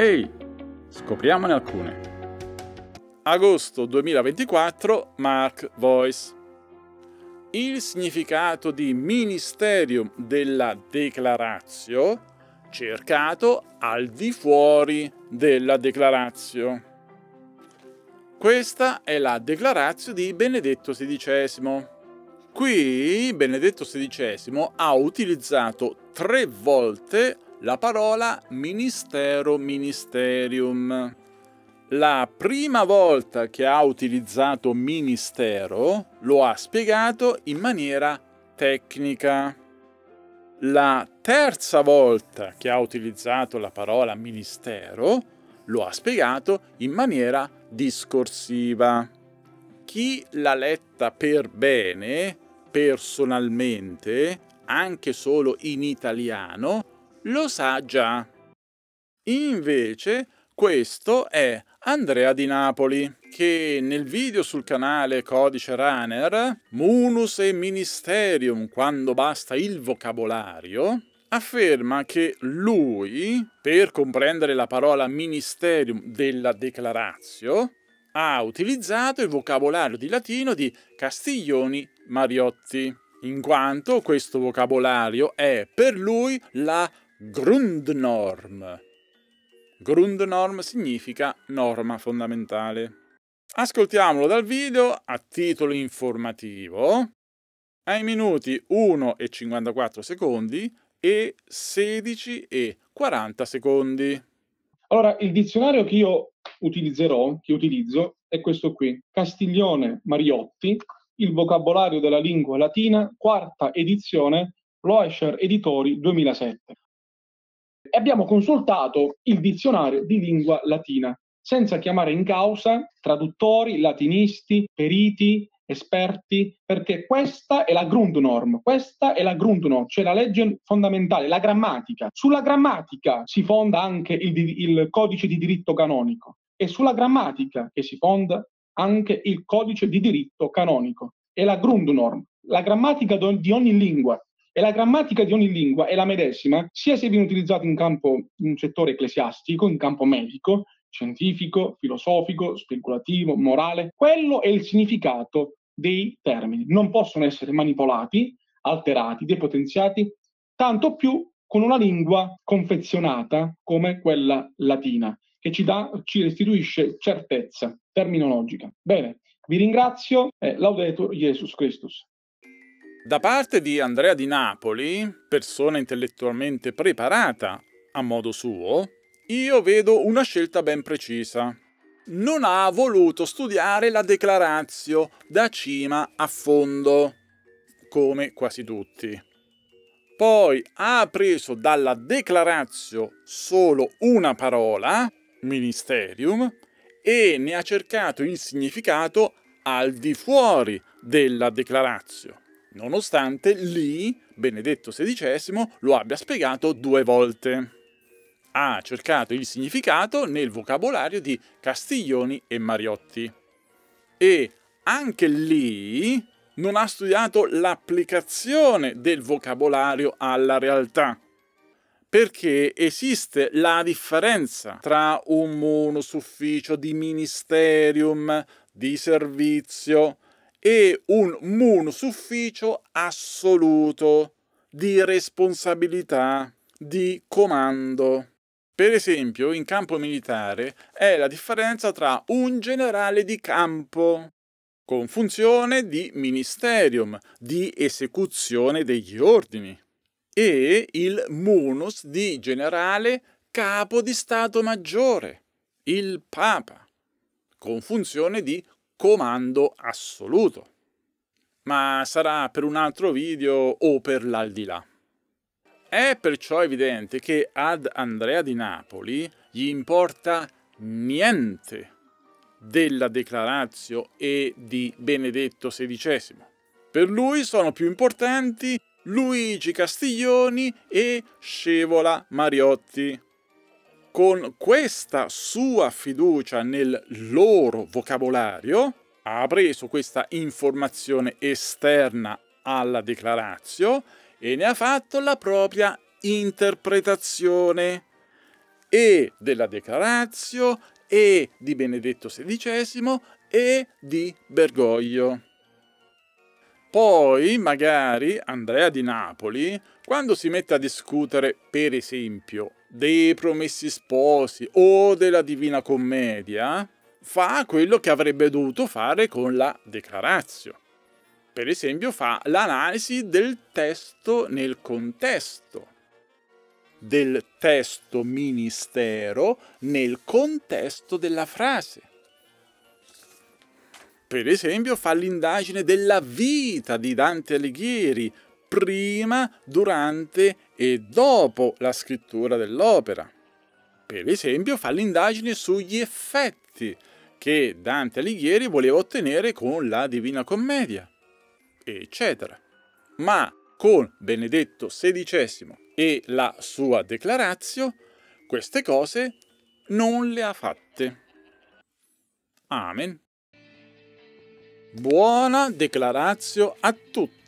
Ehi, scopriamone alcune. Agosto 2024, Mark Voice. Il significato di Ministerium della Declaratio cercato al di fuori della Declaratio. Questa è la Declaratio di Benedetto XVI. Qui Benedetto XVI ha utilizzato tre volte la parola ministero ministerium. La prima volta che ha utilizzato ministero lo ha spiegato in maniera tecnica. La terza volta che ha utilizzato la parola ministero lo ha spiegato in maniera discorsiva. Chi l'ha letta per bene, personalmente, anche solo in italiano, lo sa già. Invece, questo è Andrea di Napoli, che nel video sul canale Codice Runner, Munus e Ministerium quando basta il vocabolario, afferma che lui, per comprendere la parola ministerium della Declaratio, ha utilizzato il vocabolario di latino di Castiglioni Mariotti, in quanto questo vocabolario è per lui la Grundnorm. Grundnorm significa norma fondamentale. Ascoltiamolo dal video a titolo informativo ai minuti 1 e 54 secondi e 16 e 40 secondi. Allora, il dizionario che io utilizzerò, che utilizzo, è questo qui, Castiglione Mariotti, il vocabolario della lingua latina, quarta edizione, Loescher Editori 2007 e abbiamo consultato il dizionario di lingua latina, senza chiamare in causa traduttori, latinisti, periti, esperti, perché questa è la Grundnorm, questa è la Grundnorm, cioè la legge fondamentale, la grammatica. Sulla grammatica si fonda anche il, il codice di diritto canonico e sulla grammatica che si fonda anche il codice di diritto canonico. È la Grundnorm, la grammatica di ogni lingua e la grammatica di ogni lingua è la medesima, sia se viene utilizzata in campo, in settore ecclesiastico, in campo medico, scientifico, filosofico, speculativo, morale. Quello è il significato dei termini. Non possono essere manipolati, alterati, depotenziati, tanto più con una lingua confezionata come quella latina, che ci, dà, ci restituisce certezza terminologica. Bene, vi ringrazio e laudetur Jesus Christus. Da parte di Andrea di Napoli, persona intellettualmente preparata a modo suo, io vedo una scelta ben precisa. Non ha voluto studiare la Declaratio da cima a fondo, come quasi tutti. Poi ha preso dalla Declaratio solo una parola, ministerium, e ne ha cercato il significato al di fuori della Declaratio nonostante lì Benedetto XVI lo abbia spiegato due volte. Ha cercato il significato nel vocabolario di Castiglioni e Mariotti. E anche lì non ha studiato l'applicazione del vocabolario alla realtà. Perché esiste la differenza tra un monosufficio di ministerium, di servizio, e un monosufficio assoluto di responsabilità, di comando. Per esempio, in campo militare è la differenza tra un generale di campo con funzione di ministerium, di esecuzione degli ordini, e il munus di generale capo di Stato Maggiore, il Papa, con funzione di comando assoluto. Ma sarà per un altro video o per l'aldilà. È perciò evidente che ad Andrea di Napoli gli importa niente della Declaratio e di Benedetto XVI. Per lui sono più importanti Luigi Castiglioni e Scevola Mariotti con questa sua fiducia nel loro vocabolario, ha preso questa informazione esterna alla declarazio e ne ha fatto la propria interpretazione. e della Declarazio e di Benedetto XVI e di Bergoglio. Poi, magari, Andrea di Napoli, quando si mette a discutere, per esempio, dei promessi sposi o della Divina Commedia, fa quello che avrebbe dovuto fare con la Declarazio. Per esempio, fa l'analisi del testo nel contesto, del testo ministero nel contesto della frase. Per esempio, fa l'indagine della vita di Dante Alighieri prima, durante e dopo la scrittura dell'opera. Per esempio, fa l'indagine sugli effetti che Dante Alighieri voleva ottenere con la Divina Commedia, eccetera. Ma con Benedetto XVI e la sua Declarazio, queste cose non le ha fatte. Amen. Buona Declarazio a tutti.